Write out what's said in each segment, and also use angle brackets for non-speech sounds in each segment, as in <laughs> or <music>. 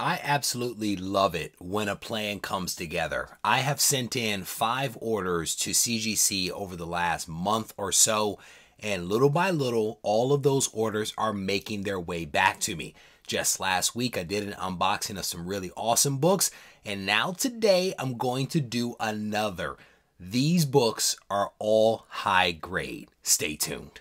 I absolutely love it when a plan comes together. I have sent in five orders to CGC over the last month or so, and little by little, all of those orders are making their way back to me. Just last week, I did an unboxing of some really awesome books, and now today, I'm going to do another. These books are all high grade. Stay tuned.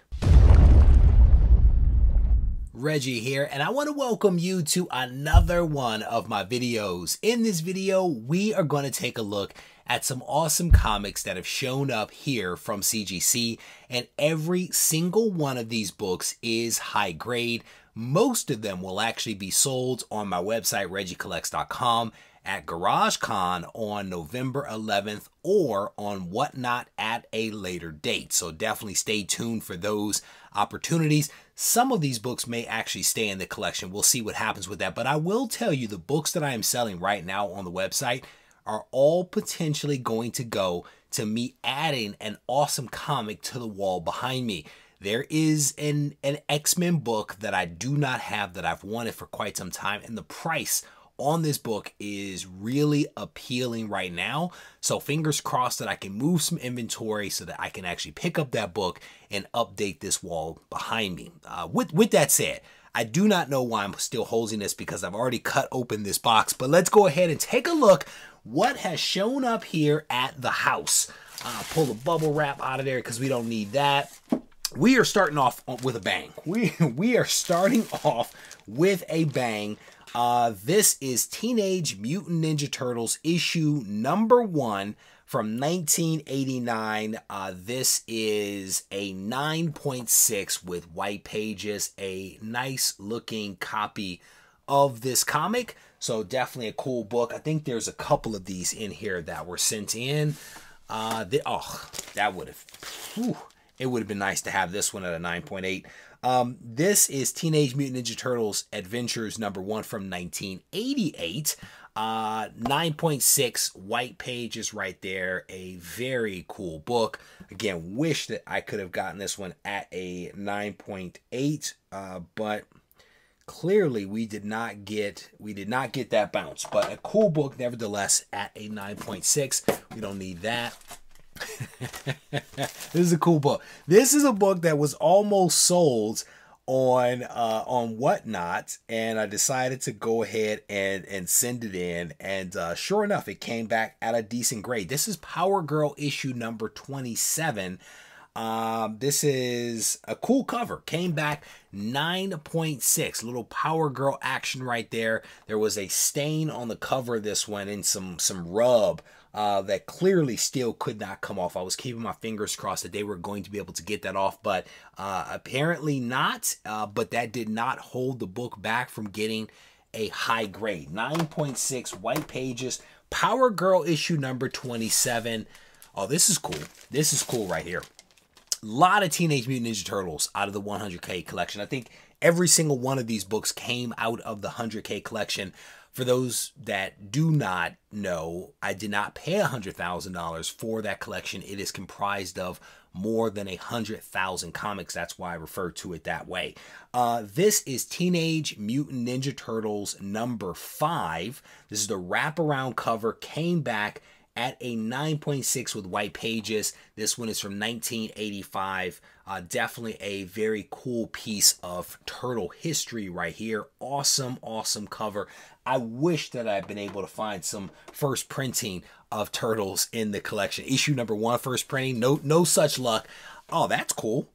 Regie here, and I want to welcome you to another one of my videos. In this video, we are going to take a look at some awesome comics that have shown up here from CGC, and every single one of these books is high grade. Most of them will actually be sold on my website, regiecollects.com, at GarageCon on November 11th or on Whatnot at a later date. So definitely stay tuned for those opportunities. Some of these books may actually stay in the collection. We'll see what happens with that. But I will tell you the books that I am selling right now on the website are all potentially going to go to me adding an awesome comic to the wall behind me. There is an, an X Men book that I do not have that I've wanted for quite some time, and the price on this book is really appealing right now. So fingers crossed that I can move some inventory so that I can actually pick up that book and update this wall behind me. Uh, with, with that said, I do not know why I'm still holding this because I've already cut open this box, but let's go ahead and take a look what has shown up here at the house. Uh, pull the bubble wrap out of there because we don't need that. We are starting off with a bang. We, <laughs> we are starting off with a bang. Uh, this is Teenage Mutant Ninja Turtles issue number one from 1989. Uh, this is a 9.6 with white pages, a nice looking copy of this comic. So definitely a cool book. I think there's a couple of these in here that were sent in. Uh, oh, that would have, it would have been nice to have this one at a 9.8. Um, this is Teenage Mutant Ninja Turtles Adventures number one from 1988. Uh, 9.6 white pages right there. A very cool book. Again, wish that I could have gotten this one at a 9.8, uh, but clearly we did not get we did not get that bounce. But a cool book nevertheless at a 9.6. We don't need that. <laughs> this is a cool book. This is a book that was almost sold on uh, on whatnot, and I decided to go ahead and and send it in. And uh, sure enough, it came back at a decent grade. This is Power Girl issue number twenty seven. Um, this is a cool cover. Came back 9.6. Little Power Girl action right there. There was a stain on the cover of this one and some some rub uh, that clearly still could not come off. I was keeping my fingers crossed that they were going to be able to get that off, but uh, apparently not. Uh, but that did not hold the book back from getting a high grade 9.6 white pages. Power Girl issue number 27. Oh, this is cool. This is cool right here. A lot of Teenage Mutant Ninja Turtles out of the 100K collection. I think every single one of these books came out of the 100K collection. For those that do not know, I did not pay $100,000 for that collection. It is comprised of more than a hundred thousand comics. That's why I refer to it that way. Uh, this is Teenage Mutant Ninja Turtles number five. This is the wraparound cover. Came back at a 9.6 with white pages. This one is from 1985. Uh, definitely a very cool piece of turtle history right here. Awesome, awesome cover. I wish that I'd been able to find some first printing of turtles in the collection. Issue number one, first printing. No, no such luck. Oh, that's cool.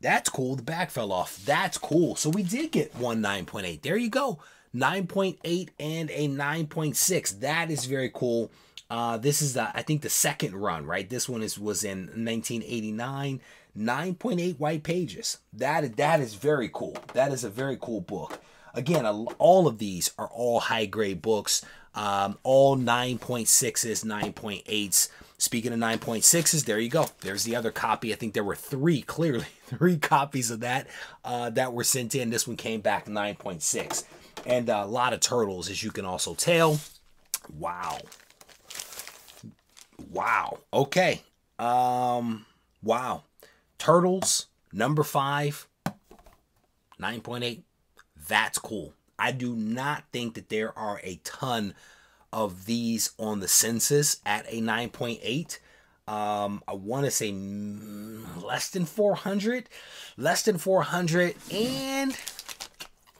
That's cool. The back fell off. That's cool. So we did get one 9.8. There you go. 9.8 and a 9.6. That is very cool. Uh, this is the, I think the second run, right? This one is was in 1989. 9.8 white pages. That that is very cool. That is a very cool book. Again, all of these are all high grade books. Um, all 9.6s, 9.8s. Speaking of 9.6s, there you go. There's the other copy. I think there were three, <laughs> clearly, three copies of that uh, that were sent in. This one came back 9.6 and a lot of turtles, as you can also tell. Wow. Wow. Okay. Um. Wow. Turtles number five. 9.8. That's cool. I do not think that there are a ton of these on the census at a 9.8. Um, I want to say less than 400, less than 400, and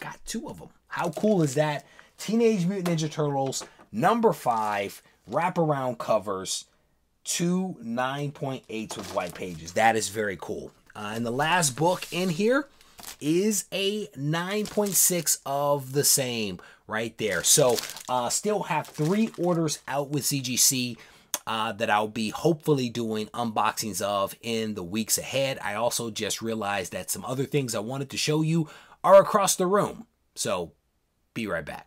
got two of them. How cool is that? Teenage Mutant Ninja Turtles number five wraparound covers, two 9.8s with white pages. That is very cool. Uh, and the last book in here is a 9.6 of the same right there. So uh, still have three orders out with CGC. Uh, that I'll be hopefully doing unboxings of in the weeks ahead. I also just realized that some other things I wanted to show you are across the room. So be right back.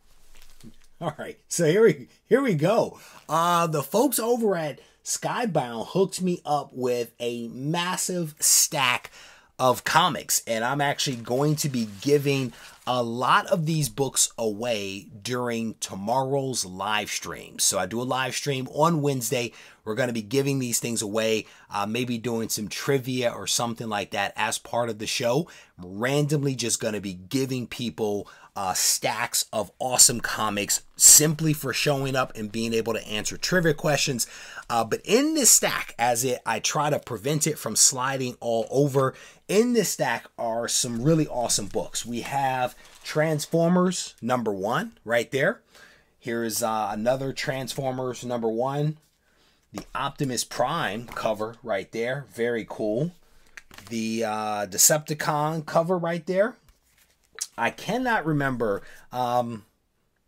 All right, so here we here we go. Uh, the folks over at Skybound hooked me up with a massive stack of comics, and I'm actually going to be giving a lot of these books away during tomorrow's live stream. So I do a live stream on Wednesday. We're going to be giving these things away, uh, maybe doing some trivia or something like that as part of the show. Randomly just going to be giving people uh, stacks of awesome comics simply for showing up and being able to answer trivia questions. Uh, but in this stack, as it I try to prevent it from sliding all over, in this stack are some really awesome books. We have Transformers number one right there. Here's uh, another Transformers number one. The Optimus Prime cover right there. Very cool. The uh, Decepticon cover right there. I cannot remember. Um,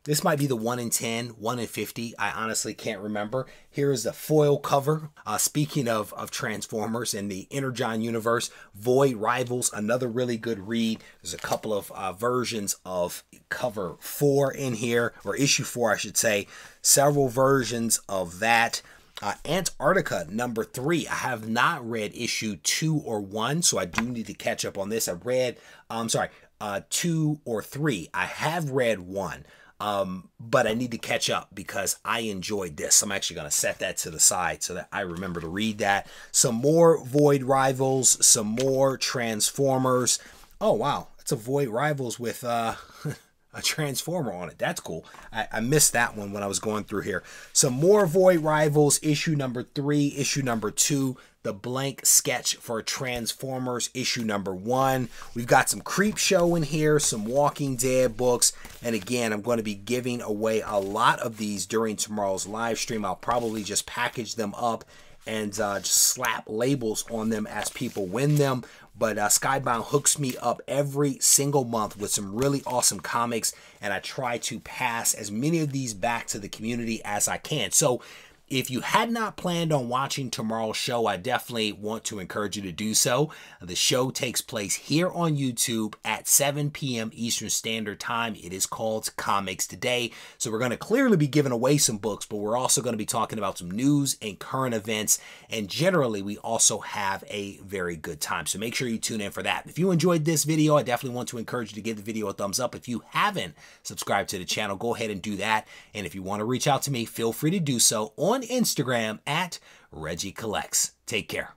this might be the 1 in 10, 1 in 50. I honestly can't remember. Here is the foil cover. Uh, speaking of, of Transformers and the Energon universe, Void Rivals, another really good read. There's a couple of uh, versions of cover 4 in here, or issue 4, I should say. Several versions of that. Uh, Antarctica number three. I have not read issue two or one, so I do need to catch up on this. I read, I'm um, sorry, uh, two or three. I have read one, um, but I need to catch up because I enjoyed this. I'm actually going to set that to the side so that I remember to read that. Some more Void Rivals, some more Transformers. Oh, wow. It's a Void Rivals with uh, <laughs> a Transformer on it. That's cool. I, I, missed that one when I was going through here. Some more Void Rivals, issue number three, issue number two the blank sketch for Transformers issue number one. We've got some Creepshow in here, some Walking Dead books, and again, I'm going to be giving away a lot of these during tomorrow's live stream. I'll probably just package them up and uh, just slap labels on them as people win them. But uh, Skybound hooks me up every single month with some really awesome comics, and I try to pass as many of these back to the community as I can. So if you had not planned on watching tomorrow's show, I definitely want to encourage you to do so. The show takes place here on YouTube at 7 p.m. Eastern Standard Time. It is called Comics Today. So we're going to clearly be giving away some books, but we're also going to be talking about some news and current events. And generally, we also have a very good time. So make sure you tune in for that. If you enjoyed this video, I definitely want to encourage you to give the video a thumbs up. If you haven't subscribed to the channel, go ahead and do that. And if you want to reach out to me, feel free to do so on Instagram at Regie Collects. Take care.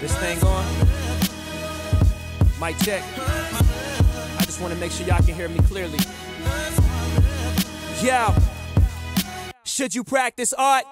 This thing on? Mic check. I just want to make sure y'all can hear me clearly. Yeah. Should you practice art?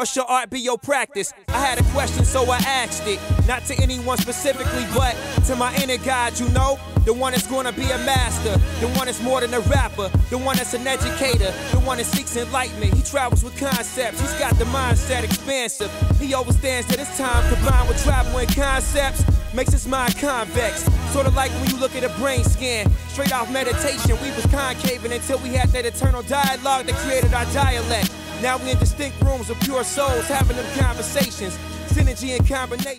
Or should art be your practice? I had a question, so I asked it. Not to anyone specifically, but to my inner God, you know? The one that's gonna be a master, the one that's more than a rapper, the one that's an educator, the one that seeks enlightenment. He travels with concepts, he's got the mindset expansive. He understands that his time combined with travel and concepts makes his mind convex. Sort of like when you look at a brain scan, straight off meditation, we was concaving until we had that eternal dialogue that created our dialect. Now we in distinct rooms of pure souls having them conversations. Synergy and combination.